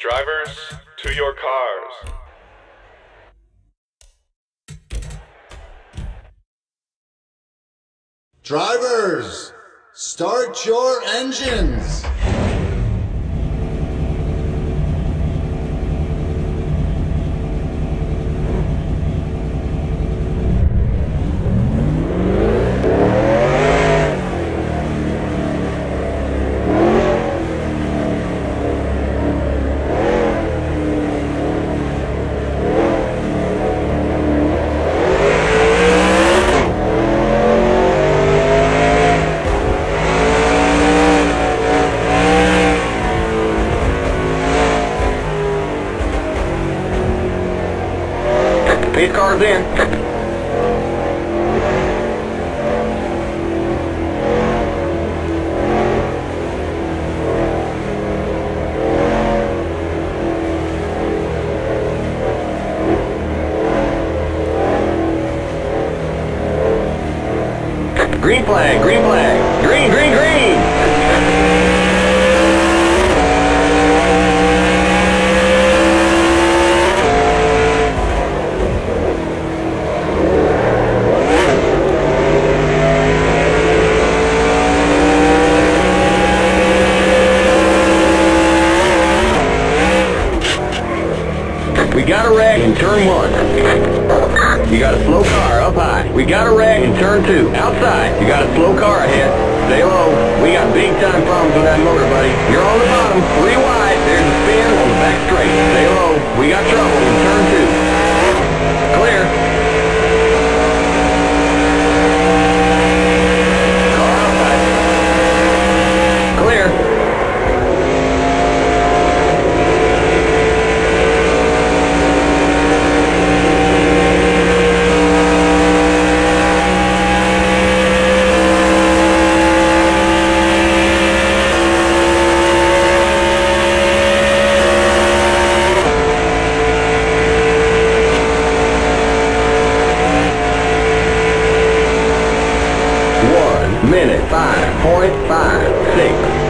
Drivers, to your cars. Drivers, start your engines. These cars in. Green flag, green flag. Green, green, green. We got a wreck in turn one. You got a slow car up high. We got a wreck in turn two. Outside. You got a slow car ahead. Stay low. We got big time problems with that motor, buddy. You're on the bottom. Three wide. There's a spin on the back straight. Stay low. We got trouble in turn two. Clear. Car outside. Clear. One minute, five point five six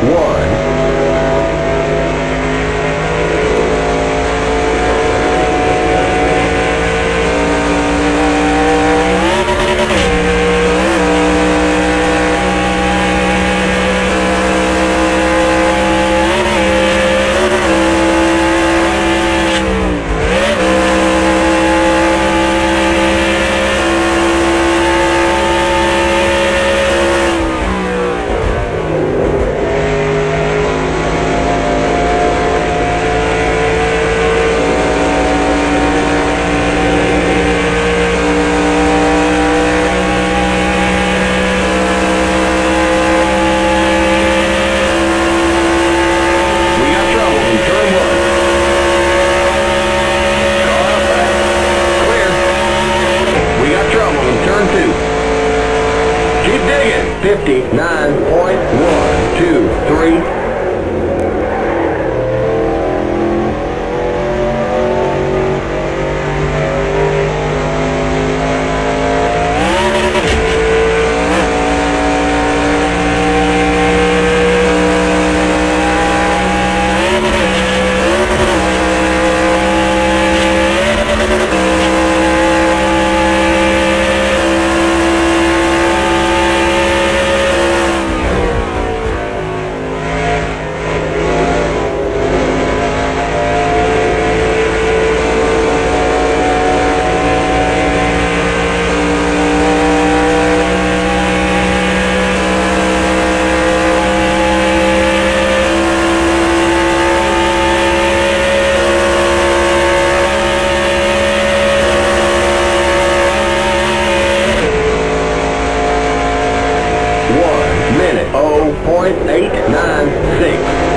Keep digging. 59.123. 0.896.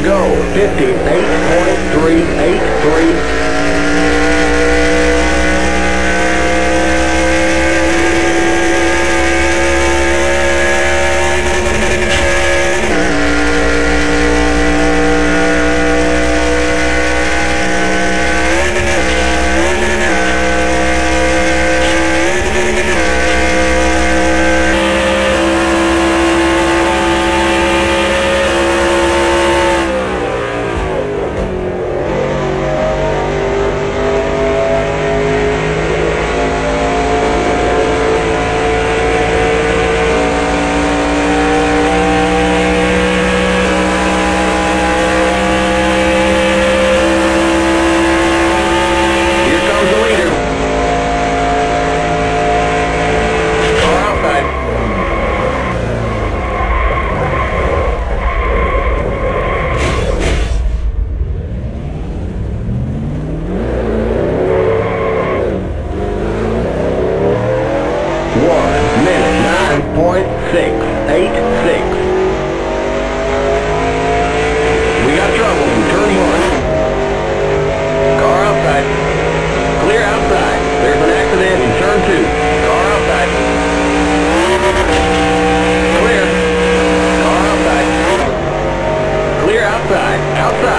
go. 58.383. outside, outside.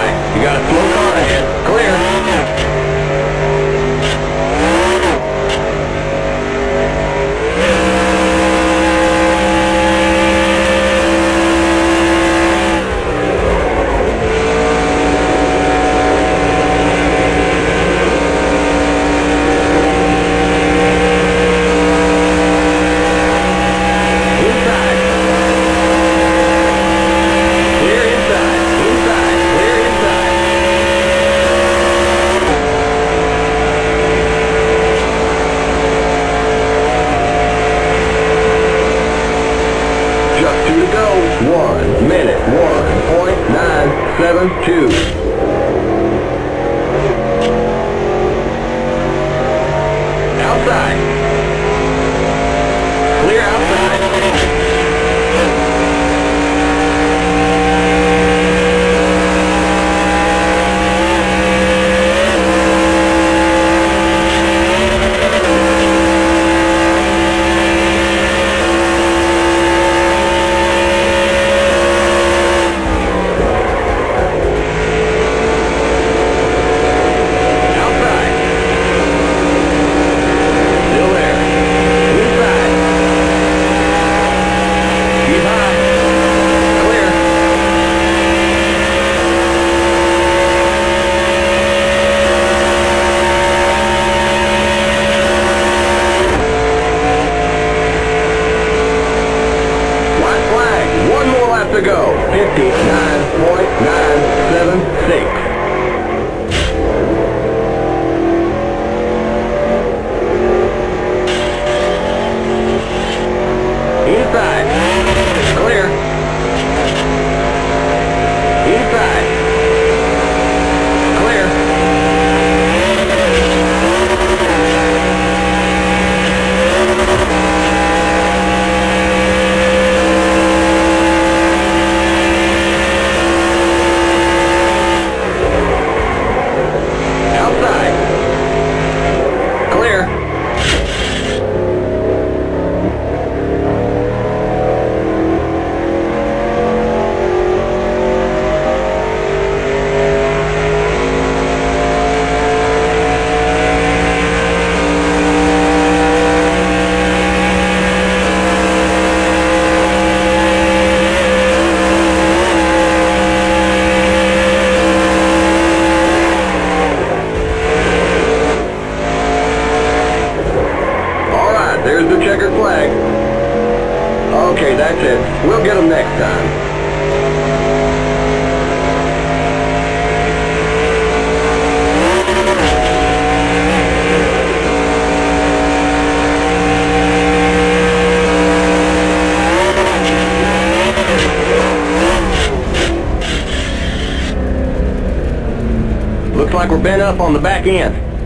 been up on the back end.